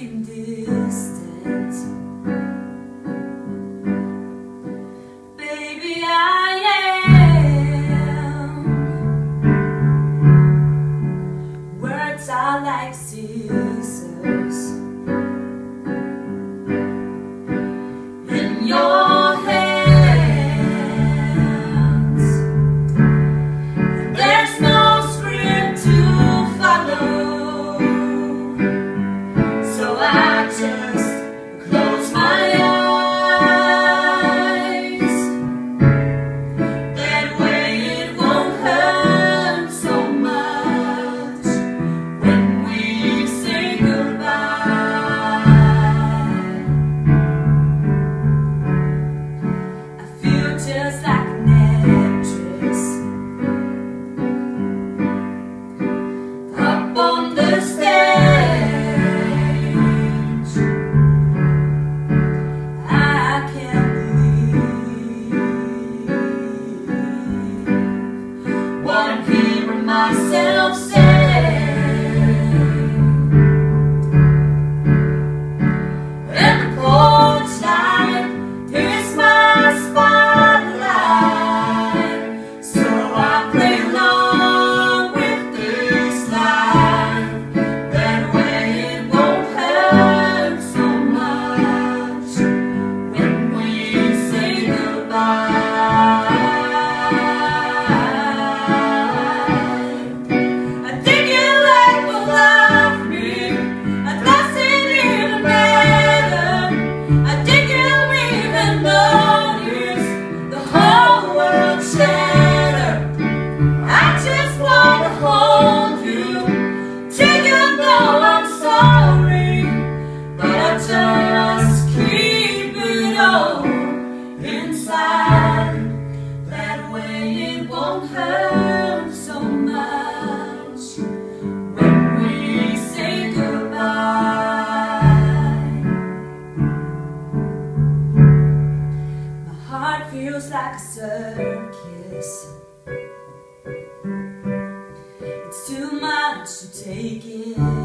değildi myself circus It's too much to take in